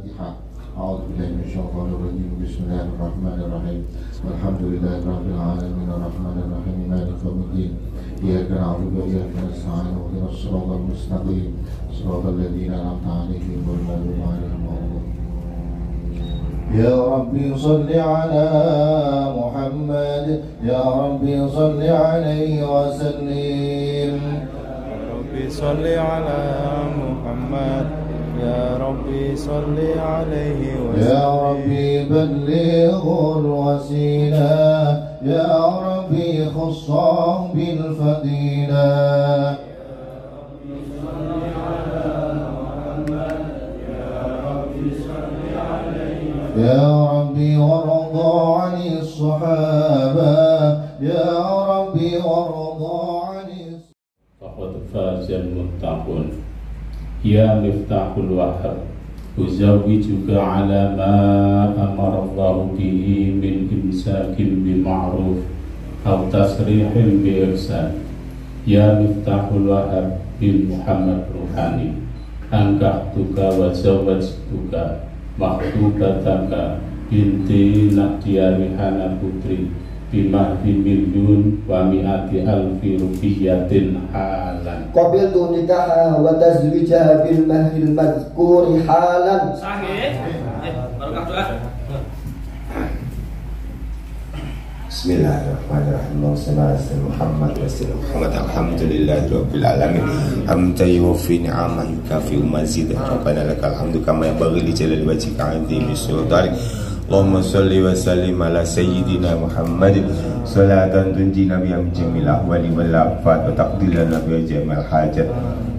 الفاتحة. أعوذ بالله من الشيطان الرجيم. بسم الله الرحمن الرحيم. الحمد لله رب العالمين. الرحمن الرحيم. مالك يوم الدين. إياك نعبد وإياك نستعين. اهدنا الصراط المستقيم. صراط الذين أنعمت عليهم غير المغضوب عليهم يا ربي صل على محمد. يا ربي صل عليه وسلم. ربي صل على محمد. يا ربي صل عليه وسلم. يا ربي بلغ الوسيلة. يا ربي خصه بالفضيلة. يا ربي وارضى عن الصحابة. يا ربي وارضى عن Ya miftahul wahab. Uzawijuka ala ma amarallahu bihi min imsakin bima'ruf Aw tasrihin bi ihsan Ya miftahul wahab bin Muhammad Ruhani. Angkah tuka wa zawaj tuka Mahtubah taka Binti Nakdiari Hana Putri bimahdi milyun wa mi'ati alfi rupiyatin halan qabiltu nikaha wa tazwijaha bil mahril madhkuri halan sahih eh, barokah doa Bismillahirrahmanirrahim. Wassalamualaikum warahmatullahi wabarakatuh. Alhamdulillahi rabbil alamin. Hamda yuwaffi ni'amahu kafi mazid. Rabbana lakal hamdu kama yanbaghi li jalali wajhika 'azimi. اللهم صل وسلم على سيدنا محمد. صلاة تنجينا بها من جميع الأحوال والآفات وتقضي لنا جميع الحاجات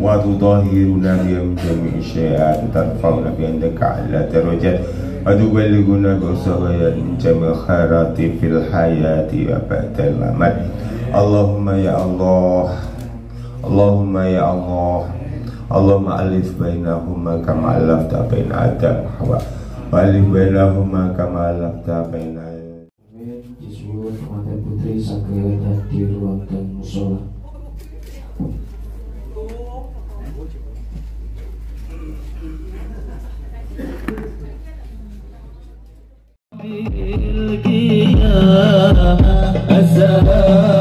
وتطهرنا بها من جميع الشيئات وترفعنا بها عندك على درجات وتبلغنا بأسرها من جميع الخيرات في الحياة وبعد الممات اللهم يا الله اللهم يا الله. اللهم ألف بينهما كما ألفت بين آدم وحواء. وألف بينهما كما ألفت بين di seluruh pengantin putri segera di ruang dan musola السلام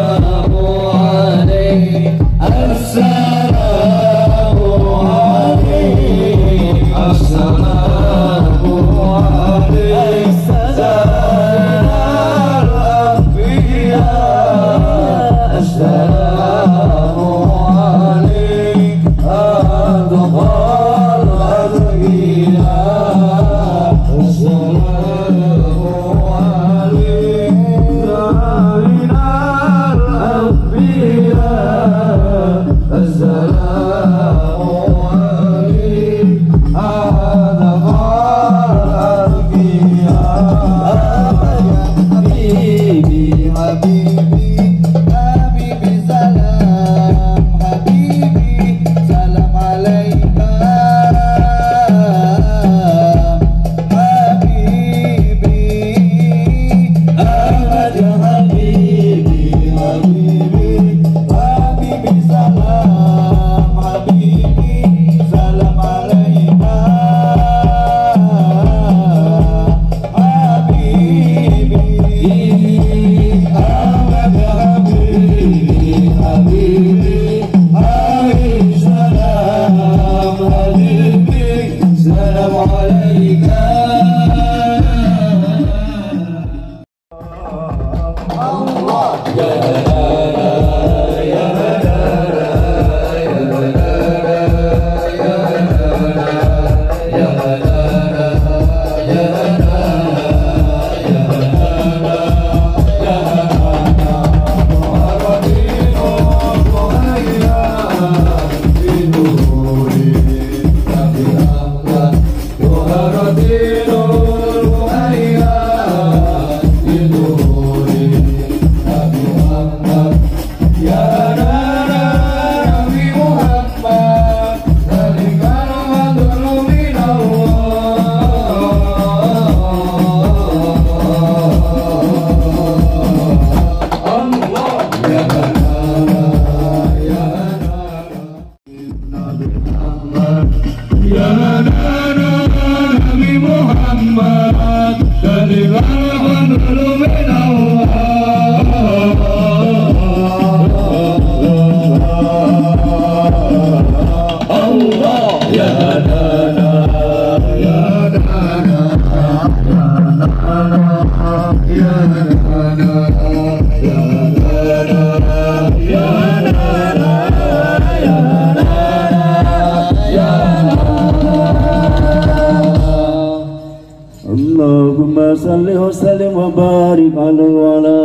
اللهم صل وسلم وبارك عليه وعلى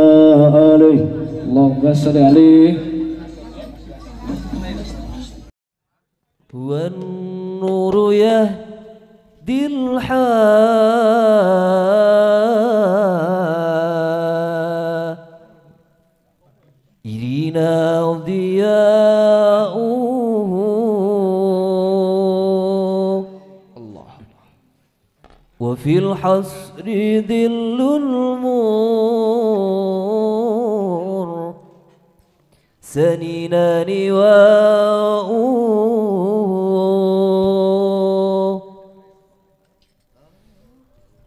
آله. اللهم صل عليه. والنور يهدي الحال إلينا ضياؤه وفي الحصر الصدر ذل المور سنينا لواء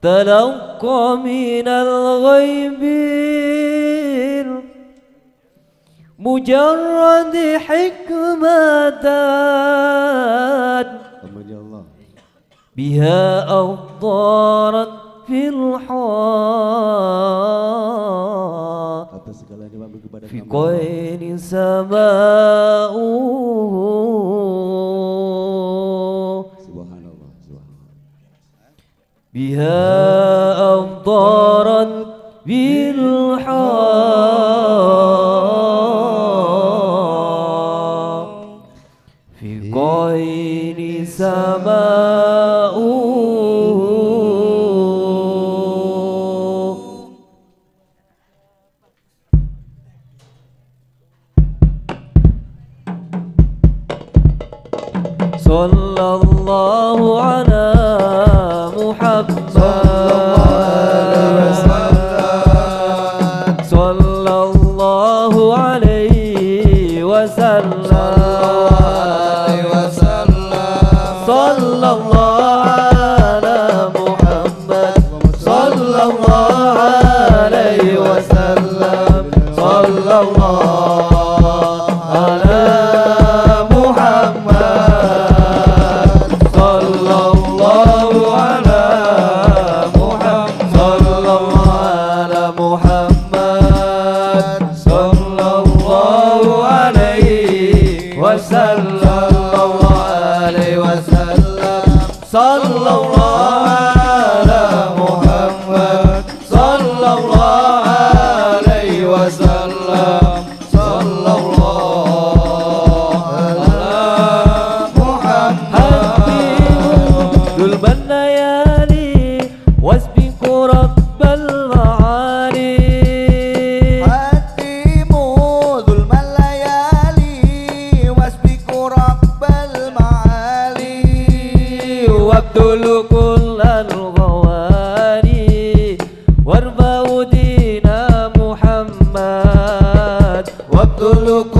تلقى من الغيب مجرد حكمة. بها أضارت في الحار في قين سماؤه بها أمطرت بالله Allah. কত লোক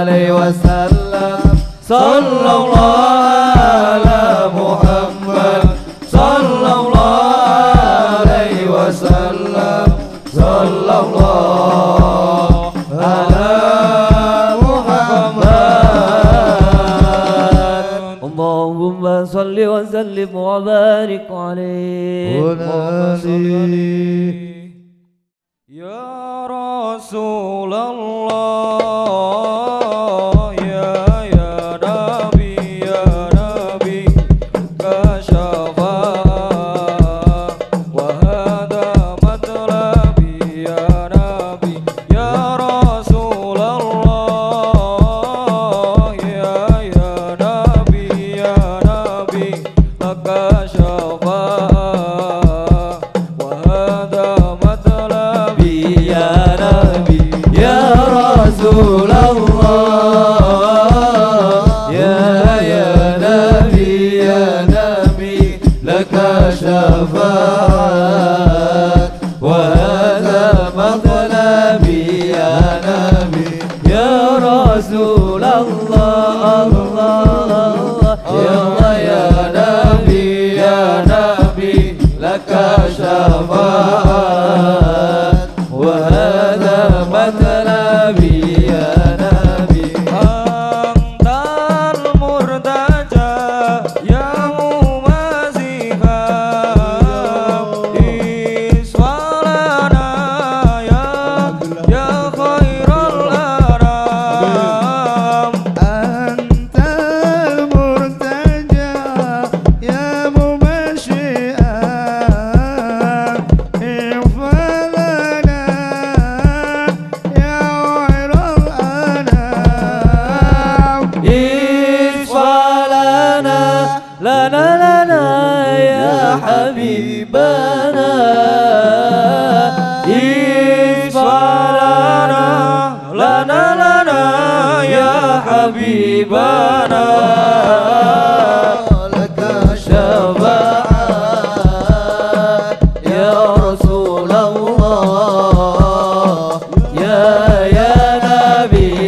عليه وسلم. صلى الله على محمد. صلى الله عليه وسلم. صلى الله على محمد. اللهم صل وسلم وبارك عليه. يا نبي.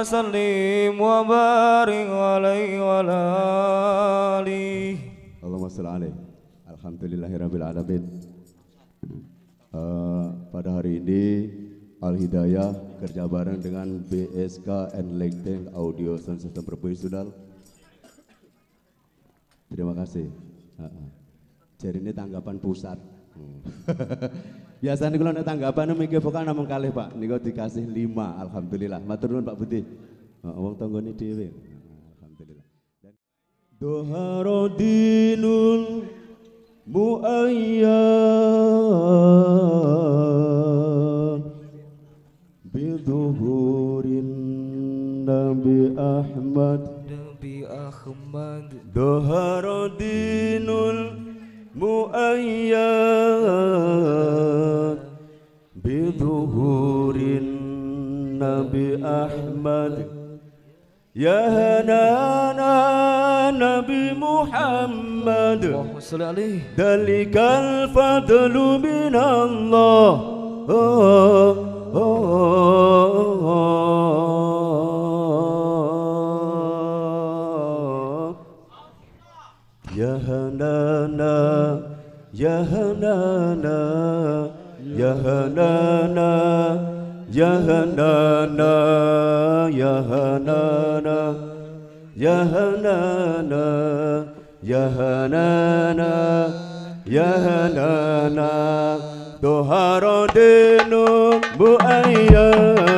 وسلم وبارك عليه وعلى آله Allahumma salli alaih. Alhamdulillahirabbil alamin. Eh, pada hari ini Al Hidayah kerja bareng dengan BSK Enlighten Audio Sound System Profesional. Terima kasih. Heeh. Jadi ini tanggapan pusat. Hmm. Biasanya kalau ada tanggapan mikir vokal namun kali Pak, niku dikasih lima, alhamdulillah. Matur nuwun Pak Budi. Heeh, wong tanggane dhewe. Alhamdulillah. Doharodinul muayyan Biduhurin Nabi Ahmad Nabi Ahmad Doharodinul muayyan Malik Ya Nana Nabi Muhammad. Dalikal Fadlu Allah oh, oh, oh. Ya Nana, Ya Nana, Ya Nana. Yahana na na na na na na na na